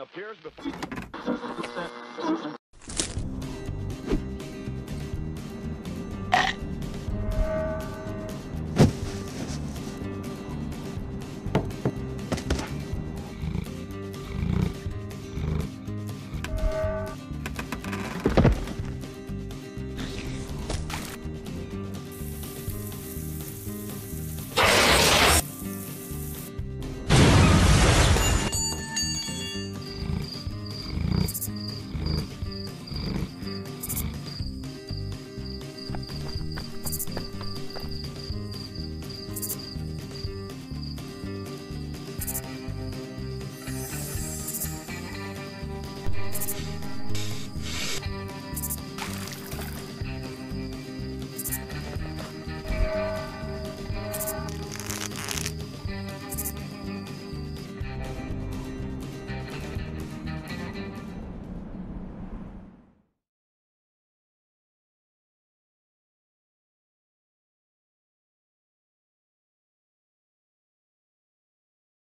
Appears before.